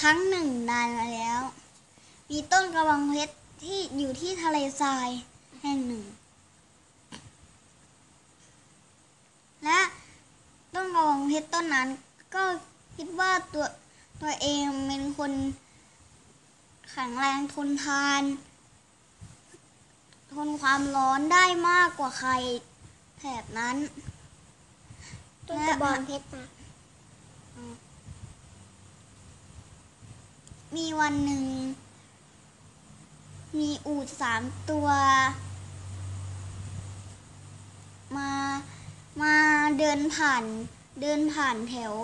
ครั้งหนึ่งนานมาแล้ว มีต้นกระบองเพชรที่อยู่ที่ทะเลทรายแห่งหนึ่ง และต้นกระบองเพชรต้นนั้นก็คิดว่าตัวตัวเองเป็นคนแข็งแรงทนทาน ทนความร้อนได้มากกว่าใครแถบนั้นต้นกระบองเพชรนะ มีวันหนึ่ง มีอูฐสามตัว มามาเดินผ่านเดินผ่านแถว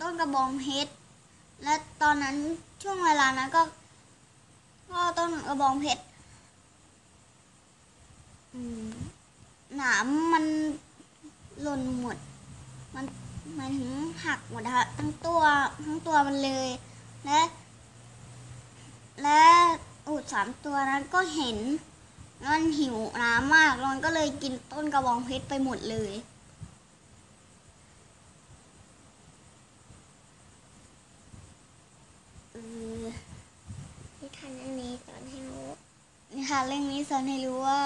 ต้นกระบองเพชรและตอนนั้นช่วงเวลานั้นก็ ก็ต้นกระบองเพชรหนามมันหล่นหมด มันมายถึงหักหมดนะคะทั้งตัวทั้งตัวมันเลย และ อูดสามตัวนั้นก็เห็นมันหิวน้ำมากแล้วมันก็เลยกินต้นกระบองเพชรไปหมดเลยเออนิทานเรื่องนี้สอนให้รู้นิทานเรื่องนี้สอนให้รู้ว่า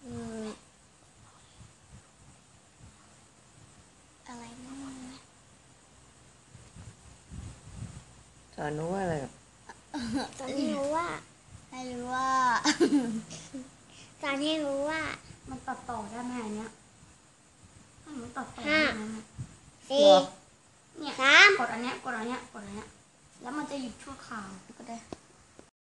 เอออะไรนะสอนรู้ว่าอะไร ครับสอนให้รู้ว่า ให้รู้ว่าสอนให้รู้ว่า มันตัดต่อได้ไหมอันเนี้ยถ้ามันตัดต่อห้าได้ไหมสี่เนี่ยสามกดอันเนี้ยกดอันเนี้ยกดอันเนี้ยแล้วมันจะหยุดชั่วคราวก็ได้